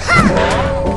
哈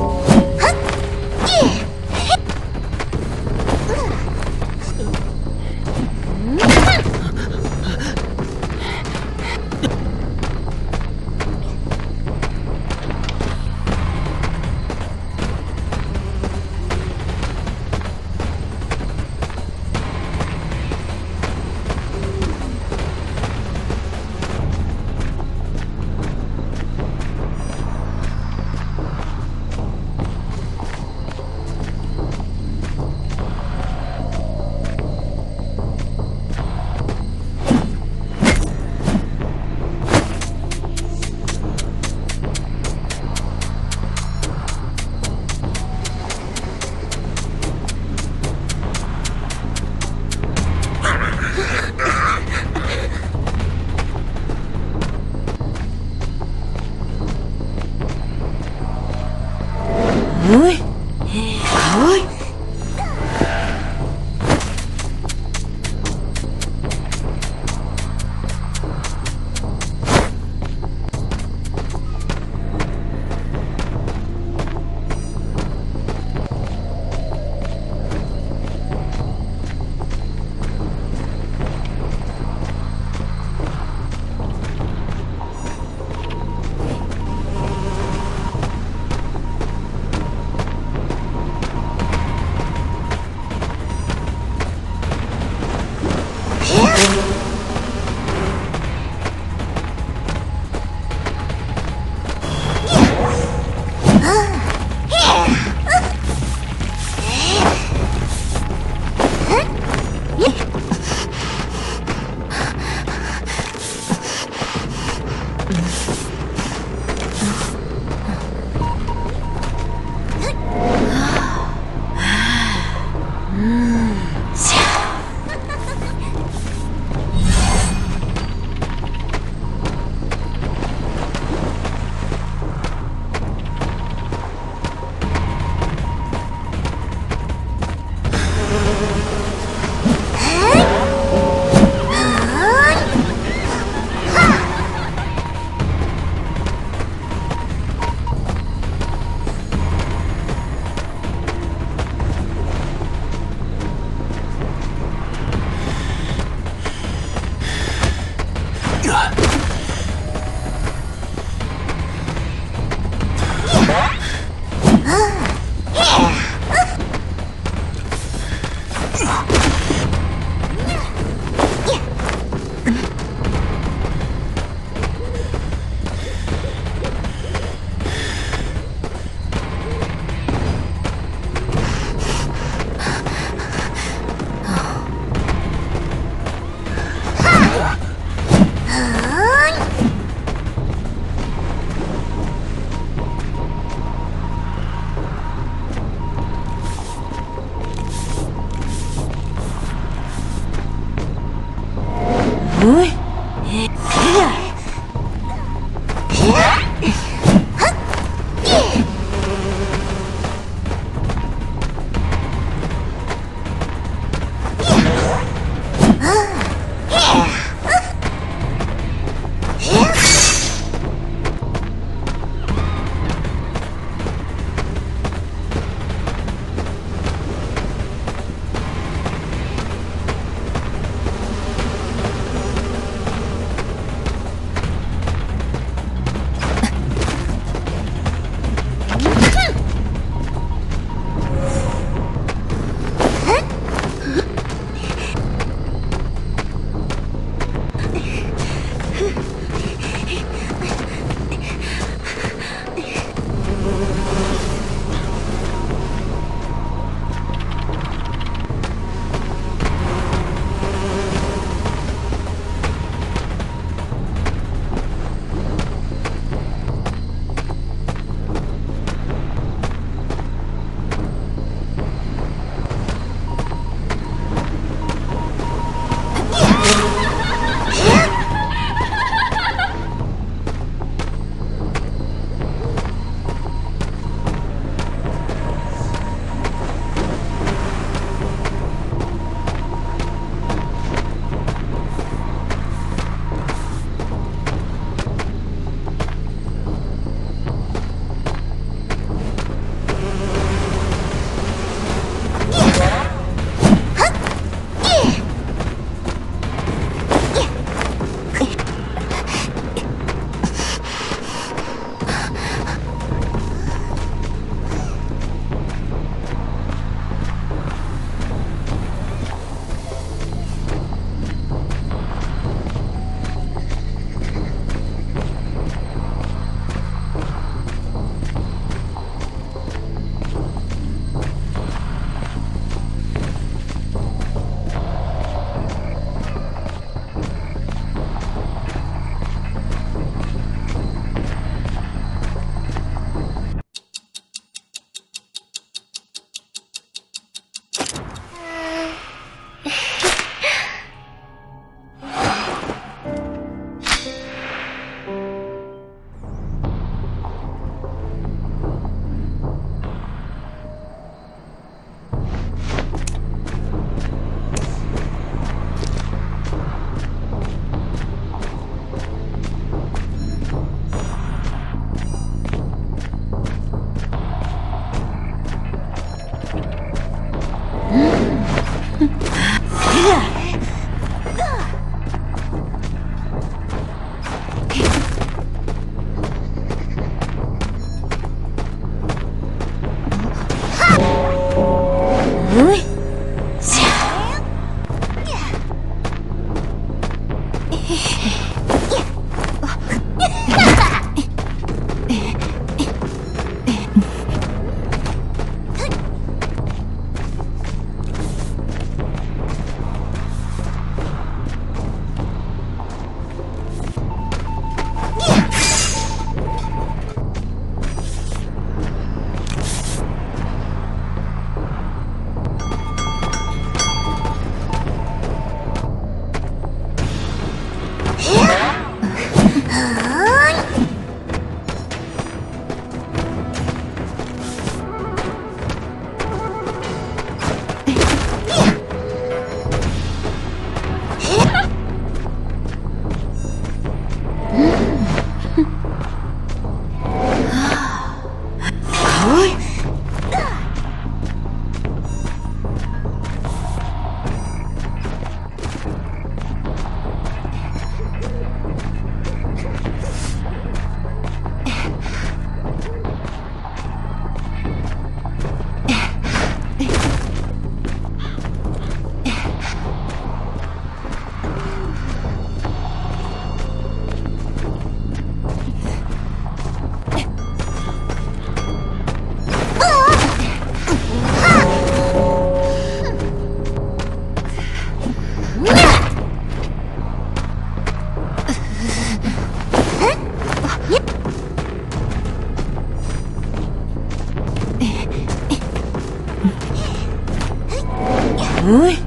Hã?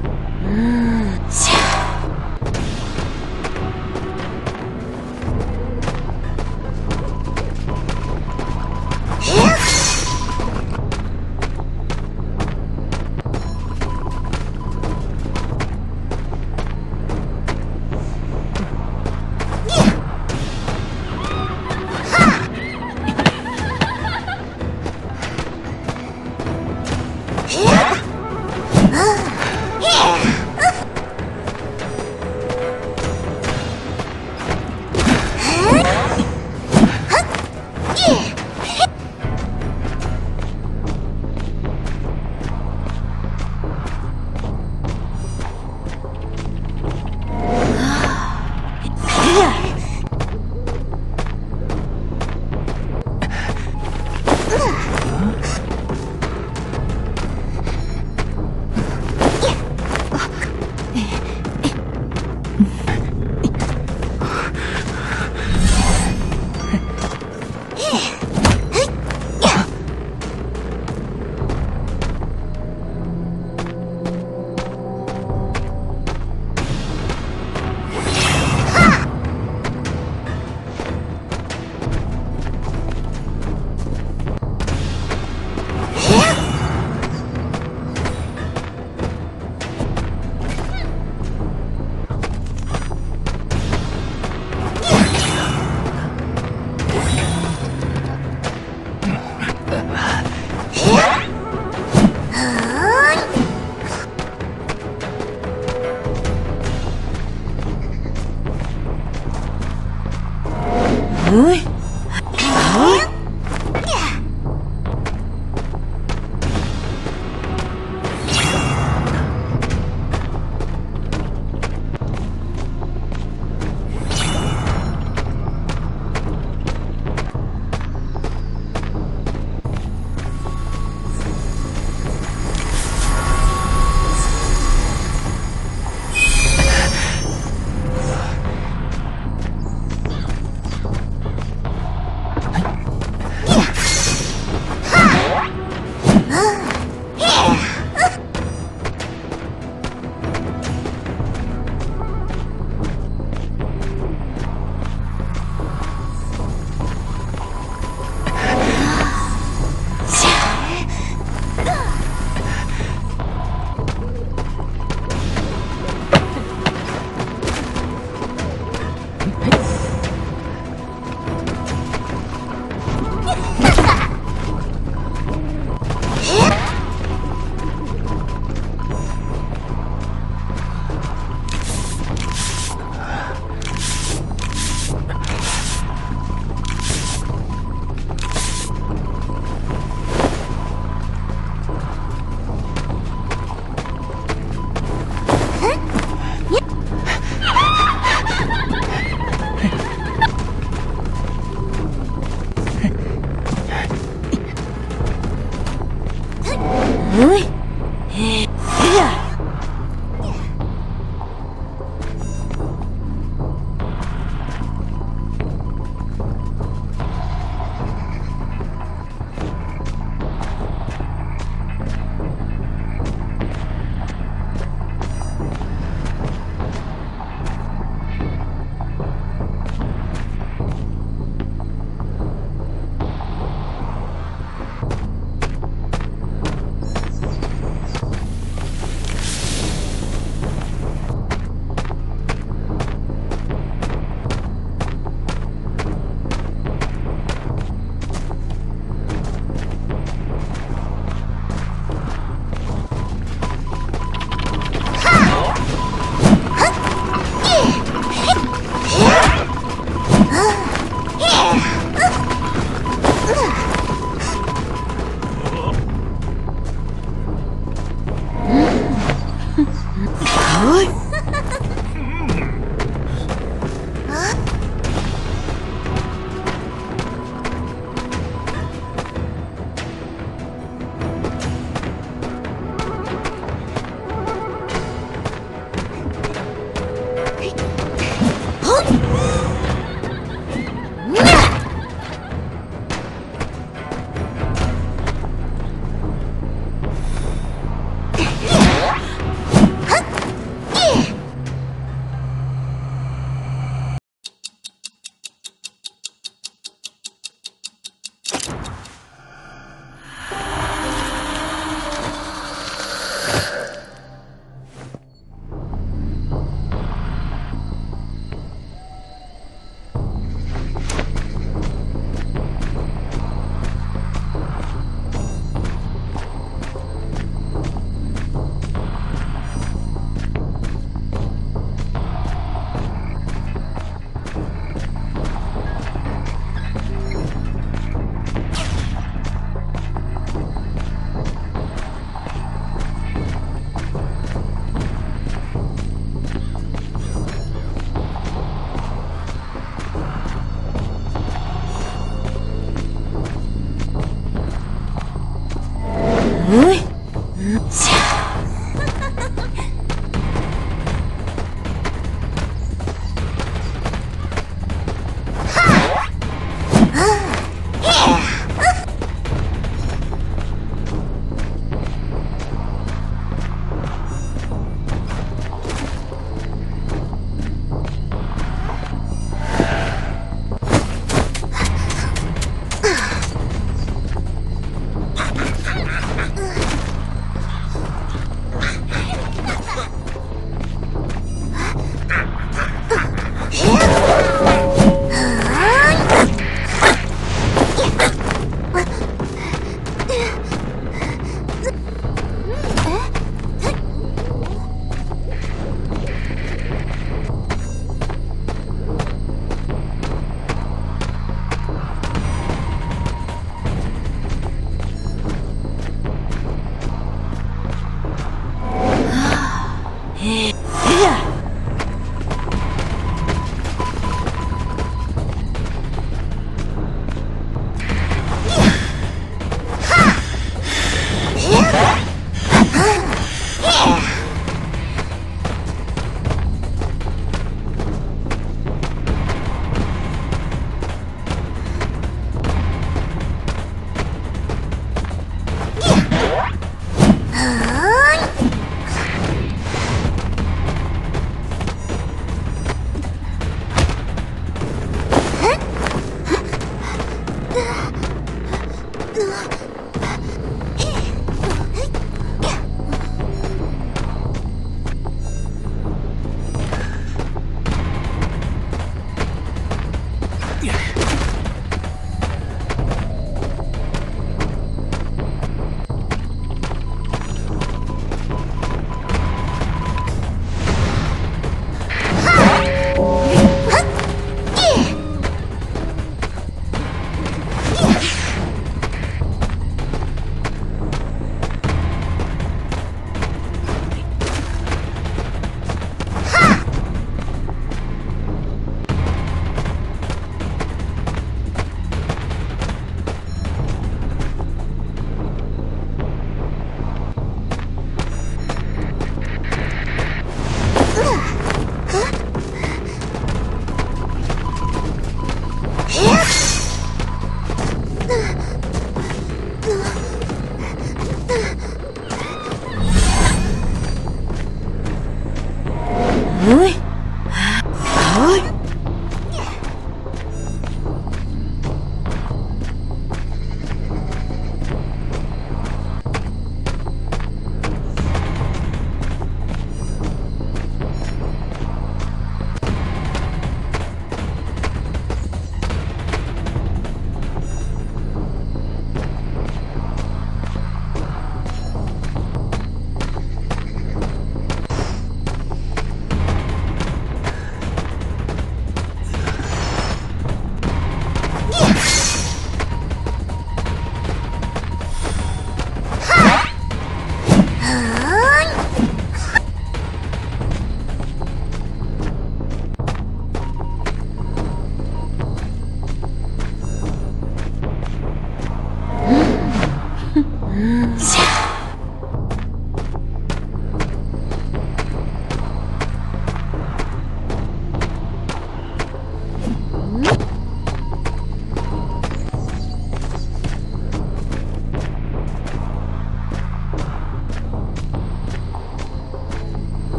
ช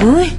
Huh?